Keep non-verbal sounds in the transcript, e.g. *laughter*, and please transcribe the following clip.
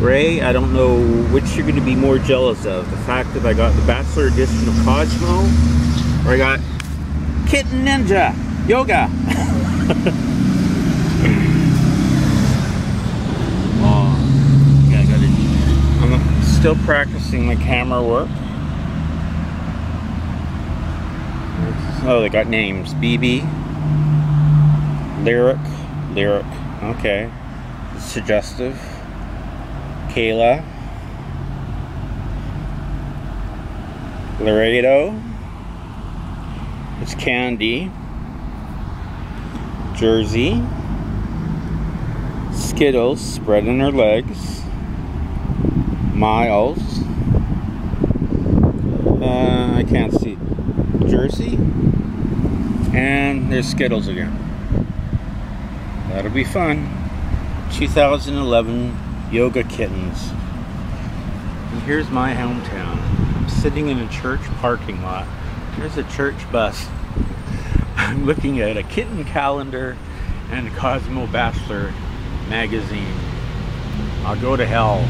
Ray, I don't know which you're going to be more jealous of. The fact that I got the Bachelor Edition of Cosmo, or I got Kitten Ninja Yoga. *laughs* oh, yeah, I got it. I'm still practicing my camera work. Oh, they got names. BB, Lyric, Lyric. Okay, suggestive. Kayla, Laredo, it's Candy, Jersey, Skittles spreading her legs, Miles, uh, I can't see, Jersey, and there's Skittles again. That'll be fun. 2011 Yoga Kittens. And here's my hometown. I'm sitting in a church parking lot. There's a church bus. *laughs* I'm looking at a kitten calendar and Cosmo Bachelor magazine. I'll go to hell.